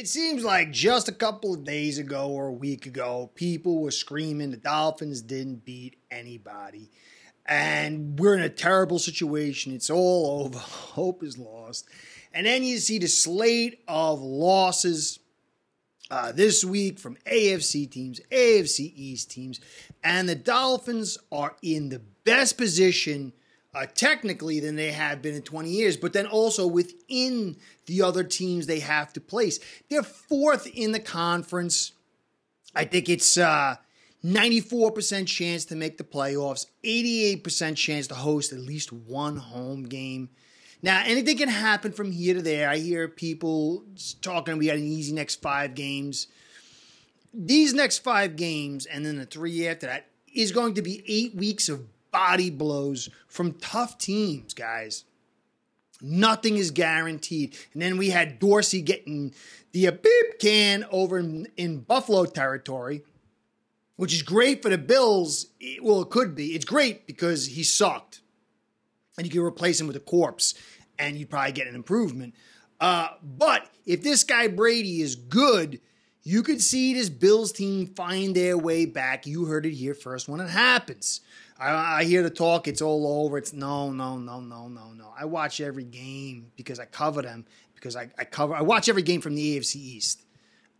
It seems like just a couple of days ago or a week ago, people were screaming the Dolphins didn't beat anybody. And we're in a terrible situation. It's all over. Hope is lost. And then you see the slate of losses uh, this week from AFC teams, AFC East teams. And the Dolphins are in the best position uh, technically than they have been in 20 years, but then also within the other teams they have to place. They're fourth in the conference. I think it's uh, 94% chance to make the playoffs, 88% chance to host at least one home game. Now, anything can happen from here to there. I hear people talking, we got an easy next five games. These next five games, and then the three after that, is going to be eight weeks of body blows from tough teams, guys. Nothing is guaranteed. And then we had Dorsey getting the beep can over in, in Buffalo territory, which is great for the Bills. Well, it could be. It's great because he sucked. And you can replace him with a corpse and you'd probably get an improvement. Uh, but if this guy Brady is good, you could see this Bills team find their way back. You heard it here first when it happens. I, I, hear the talk, it's all over. It's no, no, no, no, no, no. I watch every game because I cover them, because I, I cover, I watch every game from the AFC East.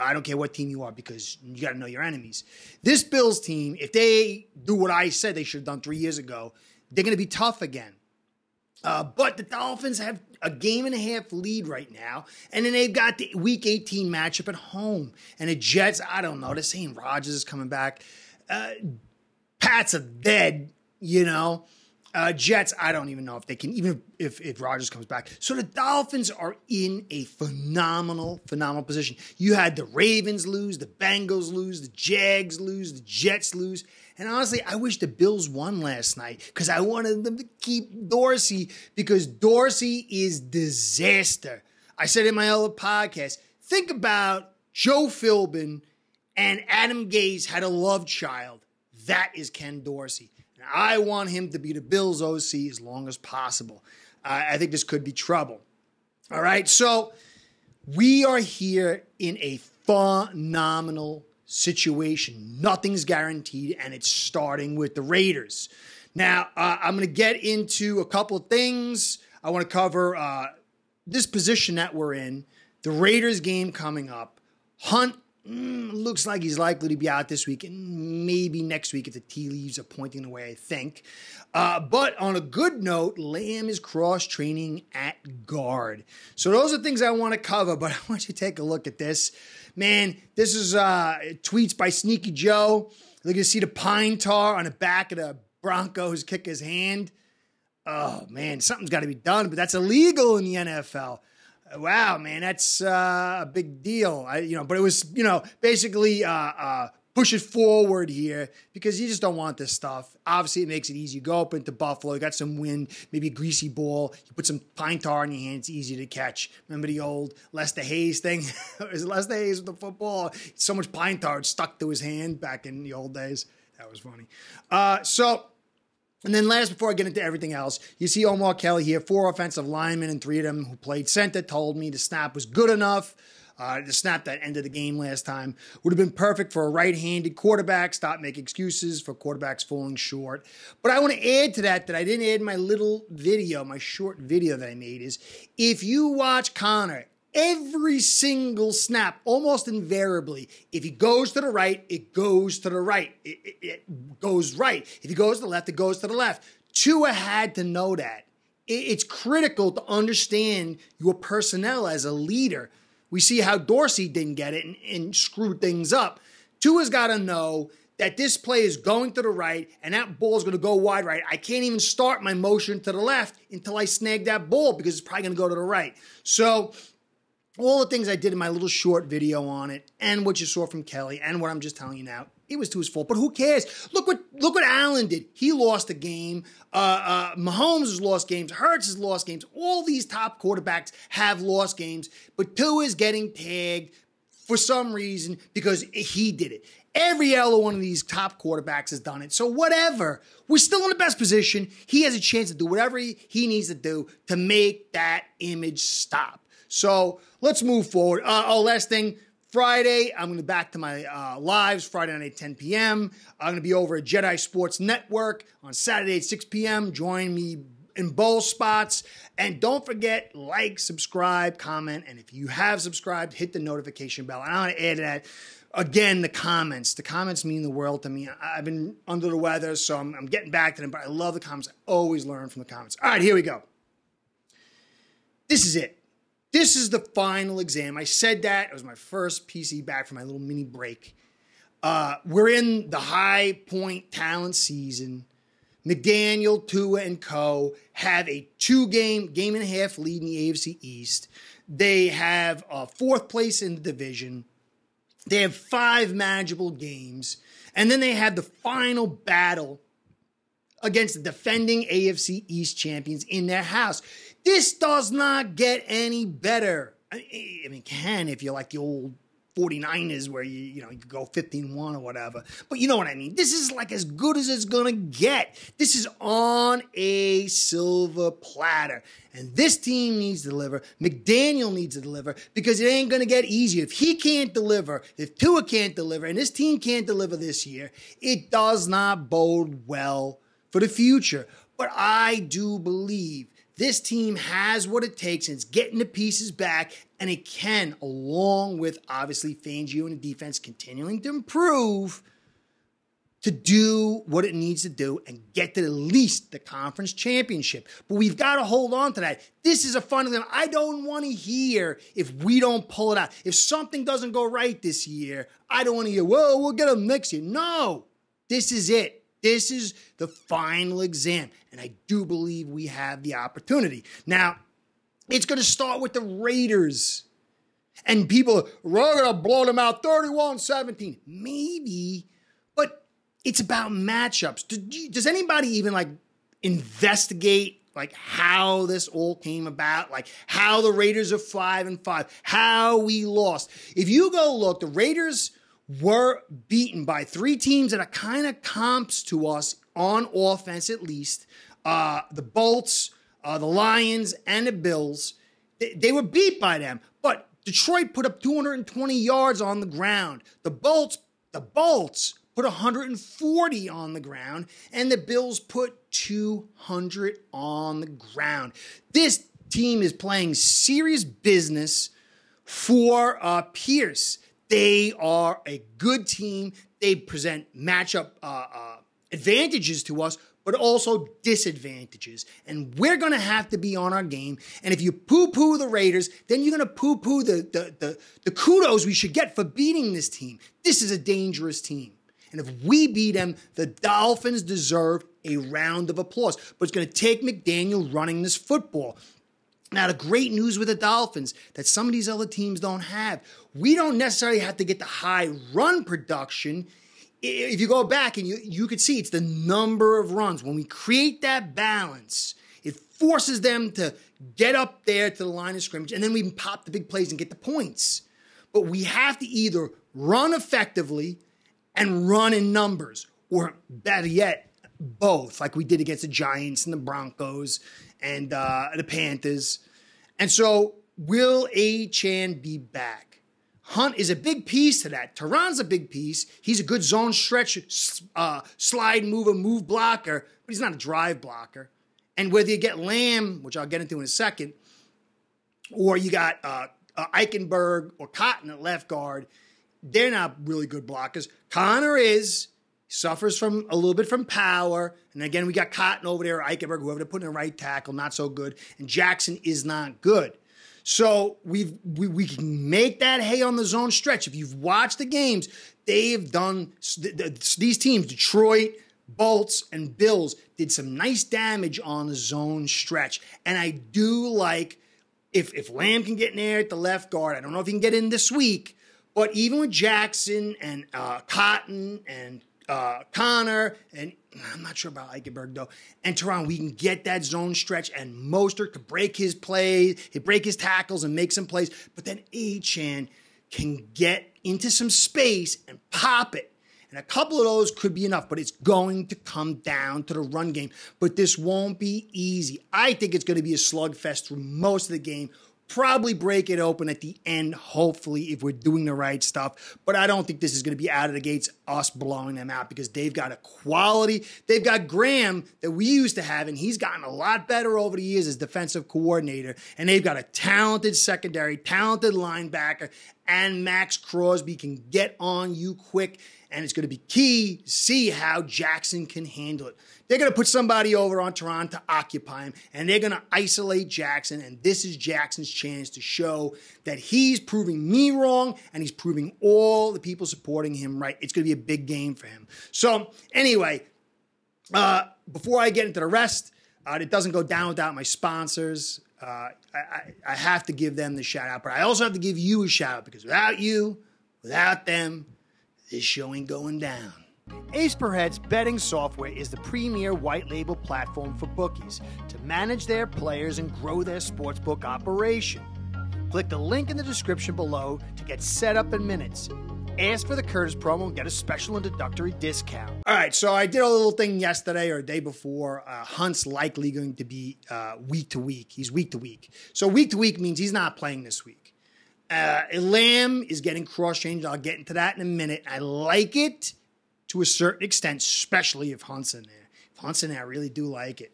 I don't care what team you are because you got to know your enemies. This Bills team, if they do what I said they should have done three years ago, they're going to be tough again. Uh, but the Dolphins have a game and a half lead right now, and then they've got the Week 18 matchup at home. And the Jets, I don't know. They're saying Rodgers is coming back. Uh, Pats are dead, you know. Uh, Jets, I don't even know if they can, even if, if Rodgers comes back. So the Dolphins are in a phenomenal, phenomenal position. You had the Ravens lose, the Bengals lose, the Jags lose, the Jets lose. And honestly, I wish the Bills won last night because I wanted them to keep Dorsey because Dorsey is disaster. I said in my other podcast, think about Joe Philbin and Adam Gase had a love child. That is Ken Dorsey. I want him to be the Bills OC as long as possible. Uh, I think this could be trouble. All right, so we are here in a phenomenal situation. Nothing's guaranteed, and it's starting with the Raiders. Now, uh, I'm going to get into a couple of things. I want to cover uh, this position that we're in, the Raiders game coming up, Hunt Mm, looks like he's likely to be out this week and maybe next week if the tea leaves are pointing the way I think. Uh, but on a good note, Lamm is cross training at guard. So those are things I want to cover, but I want you to take a look at this. Man, this is uh, tweets by Sneaky Joe. Look, you see the pine tar on the back of the Broncos kicker's hand. Oh man, something's got to be done, but that's illegal in the NFL wow, man, that's uh, a big deal. I, you know, but it was, you know, basically uh, uh, push it forward here because you just don't want this stuff. Obviously, it makes it easy. You go up into Buffalo, you got some wind, maybe a greasy ball. You put some pine tar in your hand, it's easy to catch. Remember the old Lester Hayes thing? Is Lester Hayes with the football? So much pine tar stuck to his hand back in the old days. That was funny. Uh, so and then last, before I get into everything else, you see Omar Kelly here, four offensive linemen, and three of them who played center told me the snap was good enough. Uh, the snap that ended the game last time would have been perfect for a right-handed quarterback. Stop making excuses for quarterbacks falling short. But I want to add to that that I didn't add my little video, my short video that I made is if you watch Connor every single snap, almost invariably, if he goes to the right, it goes to the right. It, it, it goes right. If he goes to the left, it goes to the left. Tua had to know that. It, it's critical to understand your personnel as a leader. We see how Dorsey didn't get it and, and screwed things up. Tua's got to know that this play is going to the right and that ball is going to go wide right. I can't even start my motion to the left until I snag that ball because it's probably going to go to the right. So all the things I did in my little short video on it, and what you saw from Kelly, and what I'm just telling you now, it was to his fault. But who cares? Look what look what Allen did. He lost a game. Uh, uh, Mahomes has lost games. Hurts has lost games. All these top quarterbacks have lost games. But Tua is getting tagged for some reason because he did it. Every other one of these top quarterbacks has done it. So whatever. We're still in the best position. He has a chance to do whatever he, he needs to do to make that image stop. So let's move forward. Uh, oh, last thing. Friday, I'm going to be back to my uh, lives Friday night at 10 p.m. I'm going to be over at Jedi Sports Network on Saturday at 6 p.m. Join me in both spots. And don't forget, like, subscribe, comment. And if you have subscribed, hit the notification bell. And I want to add that again, the comments. The comments mean the world to me. I've been under the weather, so I'm, I'm, getting back to them, but I love the comments. I always learn from the comments. All right, here we go. This is it. This is the final exam. I said that. It was my first PC back from my little mini break. Uh, we're in the high point talent season. McDaniel, Tua, and Co. have a two game, game and a half lead in the AFC East. They have a fourth place in the division. They have five manageable games. And then they have the final battle against the defending AFC East champions in their house. This does not get any better. I mean, can if you're like the old 49ers where you, you know, you go 15 1 or whatever. But you know what I mean. This is like as good as it's going to get. This is on a silver platter. And this team needs to deliver. McDaniel needs to deliver because it ain't going to get easier. If he can't deliver, if Tua can't deliver, and this team can't deliver this year, it does not bode well for the future. But I do believe this team has what it takes and it's getting the pieces back, and it can, along with obviously Fangio and the defense continuing to improve, to do what it needs to do and get to at least the conference championship. But we've got to hold on to that. This is a fun game. I don't want to hear if we don't pull it out. If something doesn't go right this year, I don't want to hear, well, we'll get them next year. No, this is it. This is the final exam, and I do believe we have the opportunity. Now, it's going to start with the Raiders. And people, we're going to blow them out 31 17. Maybe, but it's about matchups. Does anybody even like investigate like how this all came about, like how the Raiders are five and five, how we lost? If you go look, the Raiders were beaten by three teams that are kind of comps to us on offense, at least. Uh, the Bolts, uh, the Lions, and the Bills. They, they, were beat by them, but Detroit put up 220 yards on the ground. The Bolts, the Bolts put 140 on the ground, and the Bills put 200 on the ground. This team is playing serious business for uh, Pierce. They are a good team. They present matchup uh, uh, advantages to us, but also disadvantages. And we're going to have to be on our game. And if you poo poo the Raiders, then you're going to poo poo the, the, the, the kudos we should get for beating this team. This is a dangerous team. And if we beat them, the Dolphins deserve a round of applause. But it's going to take McDaniel running this football. Now, the great news with the Dolphins that some of these other teams don't have, we don't necessarily have to get the high run production. If you go back and you, you could see it's the number of runs. When we create that balance, it forces them to get up there to the line of scrimmage, and then we can pop the big plays and get the points. But we have to either run effectively and run in numbers, or better yet, both, like we did against the Giants and the Broncos and uh, the Panthers. And so, will Achane be back? Hunt is a big piece to that. Terron's a big piece. He's a good zone stretch, uh, slide mover, move blocker, but he's not a drive blocker. And whether you get Lamm, which I'll get into in a second, or you got uh, uh, Eichenberg or Cotton at left guard, they're not really good blockers. Connor is suffers from a little bit from power. And again, we got Cotton over there, Eichenberg, whoever to put in the right tackle, not so good. And Jackson is not good. So we've, we we can make that hay on the zone stretch. If you've watched the games, they've done these teams, Detroit, Bolts, and Bills, did some nice damage on the zone stretch. And I do like if if Lamm can get in there at the left guard. I don't know if he can get in this week, but even with Jackson and uh, Cotton and uh, Connor, and I'm not sure about Eichenberg though, and Terron, we can get that zone stretch, and Mostert could break his plays, he break his tackles and make some plays, but then Achane can get into some space and pop it. And a couple of those could be enough, but it's going to come down to the run game. But this won't be easy. I think it's going to be a slugfest through most of the game. Probably break it open at the end, hopefully, if we're doing the right stuff. But I don't think this is going to be out of the gates us blowing them out because they've got a quality. They've got Graham that we used to have, and he's gotten a lot better over the years as defensive coordinator. And they've got a talented secondary, talented linebacker, and Maxx Crosby can get on you quick. And it's going to be key to see how Jackson can handle it. They're going to put somebody over on Toronto to occupy him, and they're going to isolate Jackson. And this is Jackson's chance to show that he's proving me wrong and he's proving all the people supporting him right. It's going to be a big game for him. So, anyway, uh, before I get into the rest, uh, it doesn't go down without my sponsors. Uh, I, I, have to give them the shout out, but I also have to give you a shout out because without you, without them, this show ain't going down. Ace Per Heads betting software is the premier white label platform for bookies to manage their players and grow their sportsbook operation. Click the link in the description below to get set up in minutes. Ask for the Curtis promo and get a special introductory discount. All right, so I did a little thing yesterday or a day before. Uh, Hunt's likely going to be uh, week to week. He's week to week. So week to week means he's not playing this week. Uh, Lamm is getting cross changed. I'll get into that in a minute. I like it to a certain extent, especially if Hunt's in there. If Hunt's in there, I really do like it.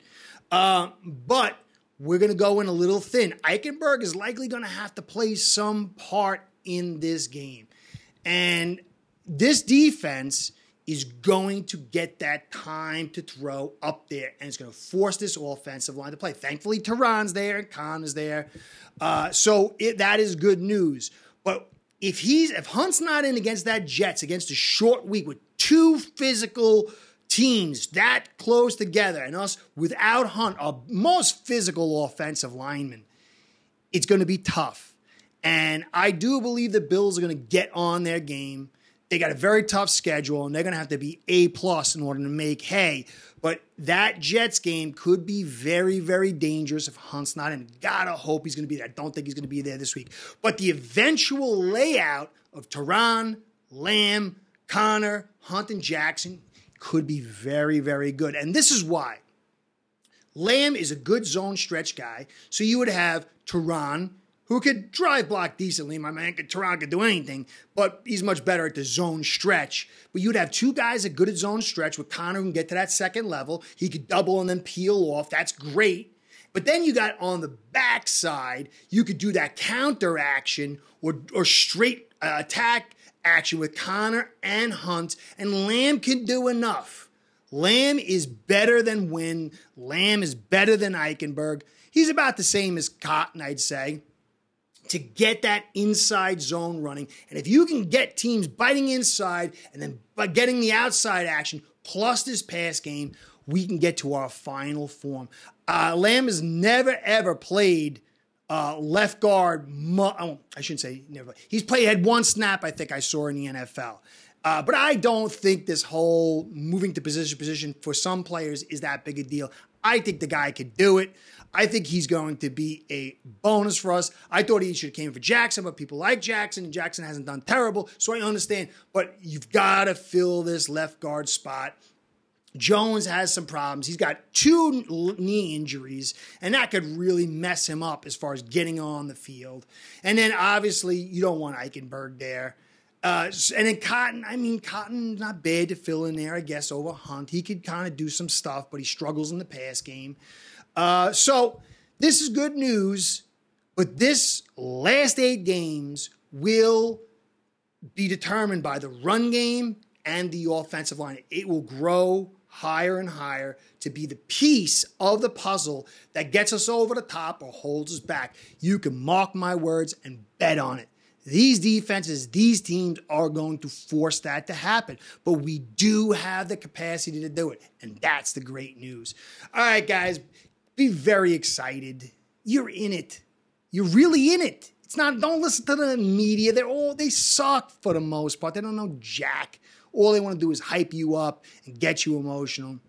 Uh, but we're going to go in a little thin. Eichenberg is likely going to have to play some part in this game. And this defense is going to get that time to throw up there, and it's going to force this offensive line to play. Thankfully, Terron's there and Khan is there, uh, so it, that is good news. But if he's if Hunt's not in against that Jets against a short week with two physical teams that close together and us without Hunt, our most physical offensive lineman, it's going to be tough. And I do believe the Bills are going to get on their game. They got a very tough schedule, and they're going to have to be A plus in order to make hay. But that Jets game could be very, very dangerous if Hunt's not in. Gotta hope he's going to be there. I don't think he's going to be there this week. But the eventual layout of Terron, Lamm, Connor, Hunt, and Jackson could be very, very good. And this is why. Lamm is a good zone stretch guy. So you would have Terron, who could drive block decently. My man could could do anything, but he's much better at the zone stretch. But you'd have two guys that good at zone stretch with Connor who can get to that second level. He could double and then peel off. That's great. But then you got on the backside, you could do that counter action or, or straight uh, attack action with Connor and Hunt, and Lamm can do enough. Lamm is better than Wynn. Lamm is better than Eichenberg. He's about the same as Cotton, I'd say, to get that inside zone running. And if you can get teams biting inside and then by getting the outside action plus this pass game, we can get to our final form. Uh, Lamm has never ever played uh, left guard. Oh, I shouldn't say never. He's played had one snap I think I saw in the NFL. Uh, but I don't think this whole moving to position position for some players is that big a deal. I think the guy could do it. I think he's going to be a bonus for us. I thought he should have came for Jackson, but people like Jackson, and Jackson hasn't done terrible, so I understand. But you've got to fill this left guard spot. Jones has some problems. He's got two knee injuries, and that could really mess him up as far as getting on the field. And then obviously, you don't want Eichenberg there. Uh, and then Cotton, I mean, Cotton's not bad to fill in there, I guess, over Hunt. He could kind of do some stuff, but he struggles in the pass game. Uh, so this is good news, but this last eight games will be determined by the run game and the offensive line. It will grow higher and higher to be the piece of the puzzle that gets us over the top or holds us back. You can mark my words and bet on it. These defenses, these teams are going to force that to happen, but we do have the capacity to do it. And that's the great news. All right, guys, be very excited. You're in it. You're really in it. It's not, don't listen to the media. They're all, they suck for the most part. They don't know jack. All they want to do is hype you up and get you emotional.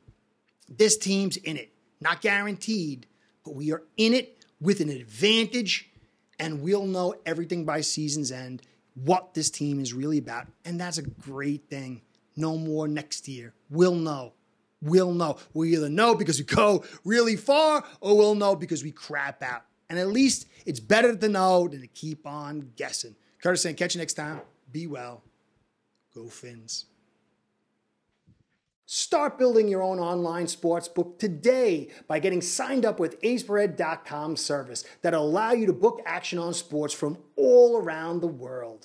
This team's in it. Not guaranteed, but we are in it with an advantage, and we'll know everything by season's end what this team is really about. And that's a great thing. No more next year. We'll know. We'll know. We'll either know because we go really far or we'll know because we crap out. And at least it's better to know than to keep on guessing. Curtis saying, catch you next time. Be well. Go Fins. Start building your own online sports book today by getting signed up with AcePerHead.com service that'll allow you to book action on sports from all around the world.